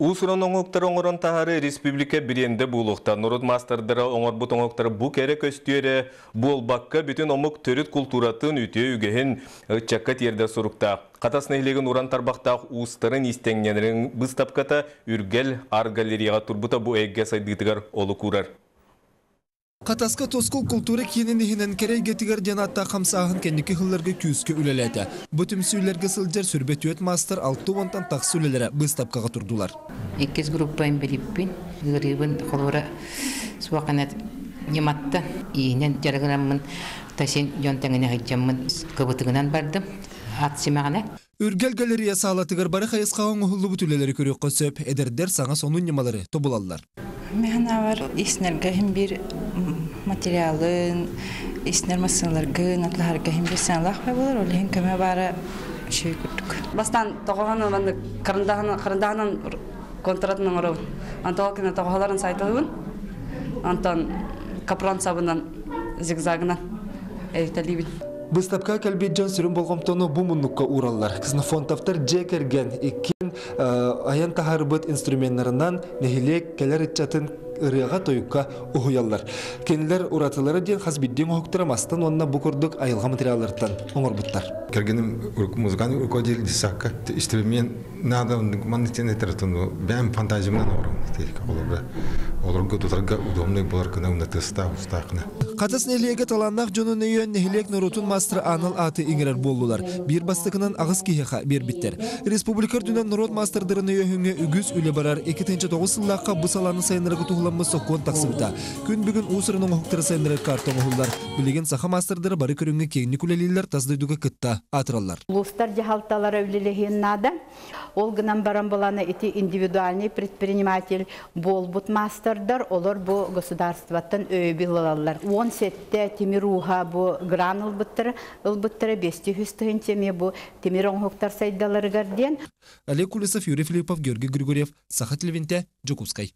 Усуран оңоқтар оңырын тахары республика біренді бұлықта. Нұрыд мастардары оңыр бұт оңоқтары бұ кәрі көстері бұл баққа бүтін омық төріт культуратын үте үгіхін чакка терді сұрықта. Қатасын елеген уран тарбақтақ ұстарын истеңненерін бұстапқата үргел ар галереяға турбута бұ әйге сайдығытығар олы курар. Қатасқа тоскул культура кенен ихинен керей гетигер жанатта қамсағын кеннекі хылларға күйіске үлеләді. Бұтым сүйілерге сылжар сүрбет өт мастер алты онтан тақсы үлелері бұстапқаға тұрдулар. Иккес группайын бериппин, гырыбын холора суақанат нематта, иінен жарғырамын, тасен жонтаңына хыджамын, кыбытығынан бардым, ат. Үргел галерея салатыгар бары хайысқауын ұхылы бұтүлелері көрек қосып, әдердер саңа сонун немалары тобулалар. Мен авар иснерге хим бир материалын, иснер масаларгын, атларга хим бир санлах булар, ол хин кеме бара шүй күттүк. Бастан тоғаны банды кырындагынан контратының ору. Антол кине тоғаларын сайтылыбын. Антон капран сабынан зигзагынан эйтелибин. Бұстапқа кәлбет жан сүрін болғымтоны бұ мұнныққа ураллар. Кснофонтовтар жекерген еккен аян тахарбыт инструментларынан нехилек кәлер итчатын ырыға тойыққа ұхуяллар. Кенілер уратылары ден хасбидден оқтырамастан онына бұқырдық айылға материаллардан оңыр бұттар. Кергенім музыканы руководитель десакка инструмент надо манитен этератуну бәм фантазиямнан орын. Олар олар удобный болар кына унатыста устақына. Қатас нелеге таланнақ жонын өйен нехилек нұрутун мастер аныл аты иңерер болулар. Bir бастықынан ағыз кейеға бер биттер. Республикар дүнен нұрот мастердырын өйіңе үгіз үлі барар 2-9 сыллаққа бұсаланы сайынырғы туғыламы соқуын тақсыбыта. Күн бүгін усырының оқтыры сайыныры картон ұғылар. Білеген саха мастerdары бары көріңе кеңні күлелілер таздайдуға кытта атыралар. Улустар жахалталар өвлелеген нада. Ол гынан баран боланы эти индивидуальный предприниматель болбут мастердар, олар бу государстваттан өйбі лалалар. Сетте Тимируха бу гран ылбыттыры, ылбыттыры бести хүстігін теме бу Тимирон хоктар сайдалары гарден. Олег Кулесов, Юрий Филиппов, Георгий Григорьев, Саха Телевинте, Джокускай.